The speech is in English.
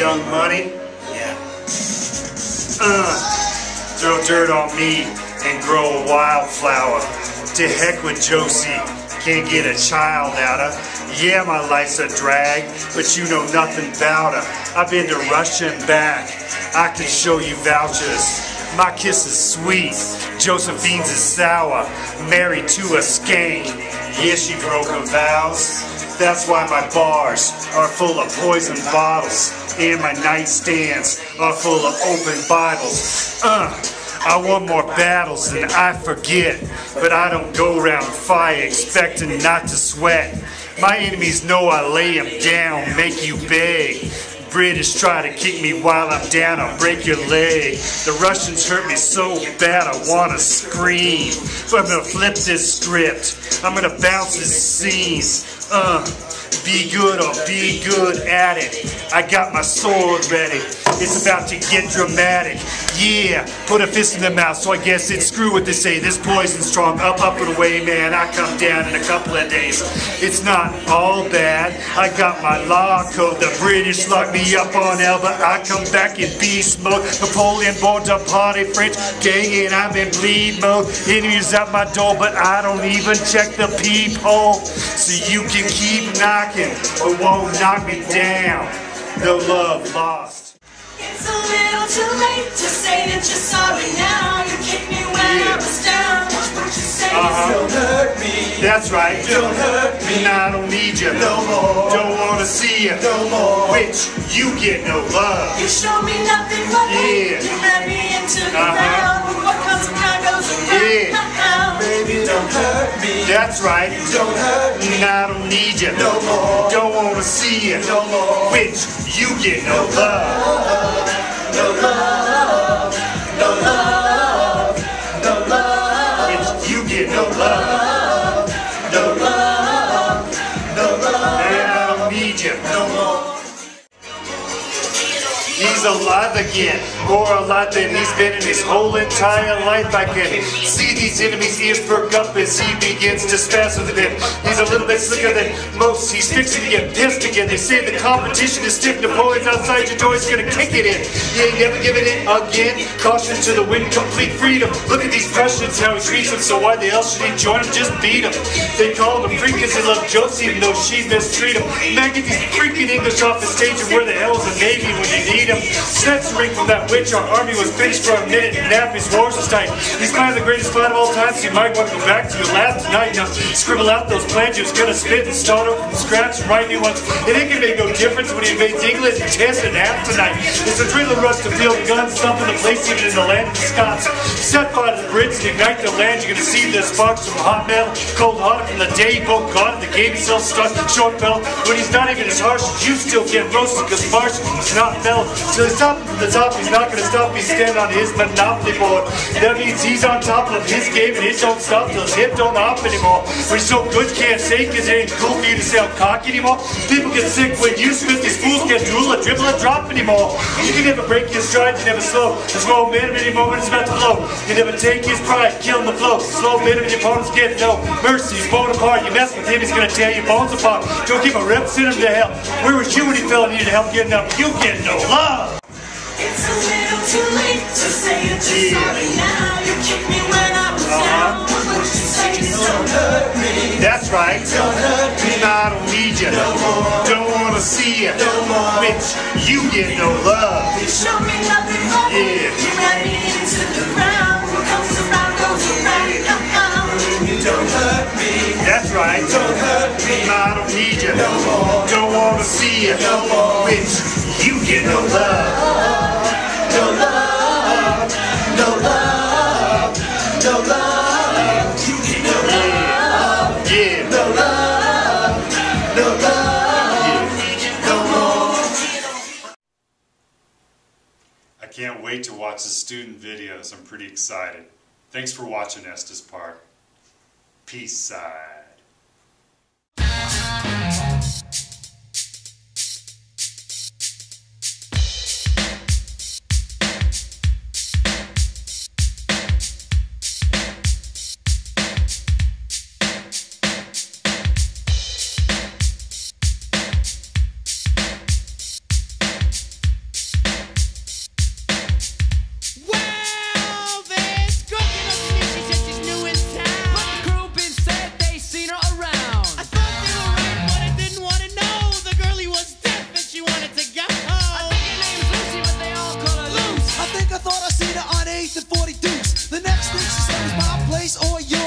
Young Money? Yeah. Uh, throw dirt on me and grow a wildflower. To heck with Josie, can't get a child out of. Yeah, my life's a drag, but you know nothing about her. I've been to Russia and back. I can show you vouchers. My kiss is sweet, Josephine's is sour. Married to a skank. Yeah, she broke her vows. That's why my bars are full of poison bottles. And my nightstands are full of open Bibles. Uh, I won more battles than I forget, but I don't go around fire expecting not to sweat. My enemies know I lay 'em down, make you beg. British try to kick me while I'm down, I'll break your leg. The Russians hurt me so bad I wanna scream. But I'm gonna flip this script. I'm gonna bounce this scene. Uh, be good or be good at it. I got my sword ready. It's about to get dramatic. Yeah, put a fist in the mouth, so I guess it's screw what they say. This poison strong, up, up and away, man. I come down in a couple of days. It's not all bad. I got my law code. The British lock me up on Elba. I come back in beast mode. Napoleon party, French gang, and I'm in bleed mode. Enemies at my door, but I don't even check the peephole. So you can keep knocking, but won't knock me down. No love lost. It's a little too late to say that you're sorry now. You kicked me when I was down. What you say Uh-huh. Don't hurt me. That's right. Don't hurt me. Nah, I don't need you. No more. Don't wanna see you. No more. Which you get no love. You show me nothing but hate. You ran me into the Uh-huh. ground. Hurt me. That's right. Don't hurt me. I don't need you. No more. Don't wanna see you. No more. Which you get no love. No love. No love. No love. Which you get no love. He's alive again, more alive than he's been in his whole entire life. I can see these enemies' ears perk up as he begins to spasm with them. He's a little bit slicker than most. He's fixing to get pissed again. They say the competition is stiff. Napoleon's outside your door. He's gonna kick it in. He ain't never giving it again. Caution to the wind, complete freedom. Look at these Prussians, how he treats them. So why the hell should he join them? Just beat him. They call him freak 'cause they love Josie, even though she mistreat him. Man, get these freaking English off the stage and where the hell's the Navy when you need him? Censoring from that witch, our army was finished for a minute and nap his horse tight. He's kind of the greatest fight of all time, so you might want to go back to your lab tonight. Now, uh, scribble out those plans you was gonna spit and start over from scratch and write new ones. It ain't gonna make no difference when he invades England and test and half tonight. It's a adrenaline rush to field guns, thumping the place even in the land of the Scots. Set fire to the Brits and ignite the land. You're gonna see the sparks from hot metal, cold hearted from the day he both God. The game himself starts short fell. When he's not even as harsh as you still get roasted because Marsh is not fell. So he's top from the top, he's not gonna stop. He's standing on his monopoly board. That means he's on top of his game and it don't stop till his hip don't hop anymore. When he's so good, can't say cause it ain't cool for you to sound cocky anymore. People get sick when you These fools can't drool or dribble or drop anymore. You can never break your stride, you never slow. Old man any moment is about to blow. You never take his pride, kill him the flow. Slow of your opponents get no mercy. He's blown apart. You mess with him, he's gonna tear your bones apart. Don't keep a rip, send him to hell. Where was you when he fell and needed help getting up? You get no love. It's a little too late to say that you're sorry now. You kicked me when I was uh-huh. down. What you say Don't hurt me. That's right. Don't hurt me. I don't need you. No more. Wanna see you. No more. Bitch, you get no love. You show me nothing but Yeah. You ran me into the ground. What comes around goes around. You don't hurt me. That's right. Don't hurt me. I don't need you. No more. Don't wanna see you. No more. Bitch, you get no love. Can't wait to watch the student videos. I'm pretty excited. Thanks for watching Estes Park. Peace side. 48th and 42. The next thing she said was my place or you.